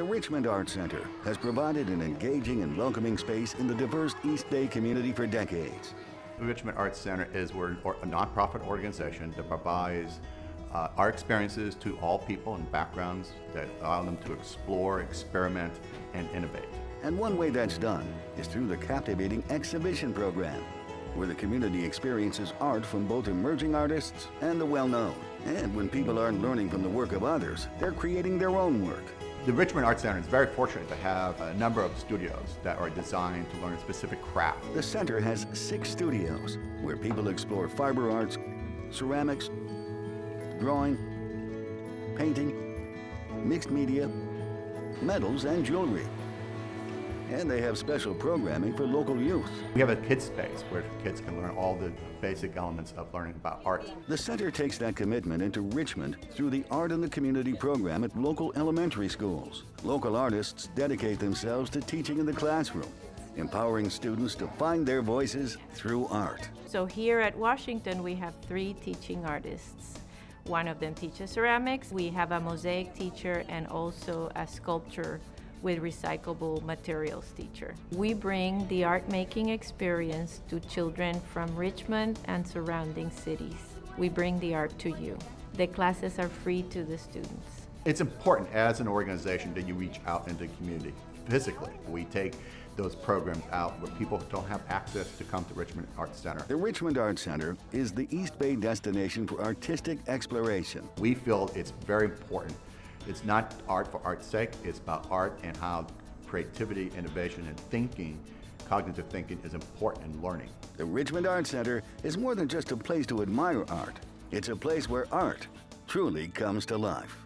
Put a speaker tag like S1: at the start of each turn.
S1: The Richmond Arts Center has provided an engaging and welcoming space in the diverse East Bay community for decades.
S2: The Richmond Arts Center is we're a nonprofit organization that provides uh, art experiences to all people and backgrounds that allow them to explore, experiment, and innovate.
S1: And one way that's done is through the captivating exhibition program, where the community experiences art from both emerging artists and the well-known. And when people aren't learning from the work of others, they're creating their own work.
S2: The Richmond Arts Center is very fortunate to have a number of studios that are designed to learn a specific craft.
S1: The center has six studios where people explore fiber arts, ceramics, drawing, painting, mixed media, metals, and jewelry. And they have special programming for local youth.
S2: We have a kids space where kids can learn all the basic elements of learning about art.
S1: The center takes that commitment into Richmond through the Art in the Community program at local elementary schools. Local artists dedicate themselves to teaching in the classroom, empowering students to find their voices through art.
S3: So here at Washington, we have three teaching artists. One of them teaches ceramics. We have a mosaic teacher and also a sculpture with recyclable materials teacher. We bring the art making experience to children from Richmond and surrounding cities. We bring the art to you. The classes are free to the students.
S2: It's important as an organization that you reach out into the community physically. We take those programs out where people don't have access to come to Richmond Art Center.
S1: The Richmond Art Center is the East Bay destination for artistic exploration.
S2: We feel it's very important it's not art for art's sake, it's about art and how creativity, innovation, and thinking, cognitive thinking is important in learning.
S1: The Richmond Art Center is more than just a place to admire art. It's a place where art truly comes to life.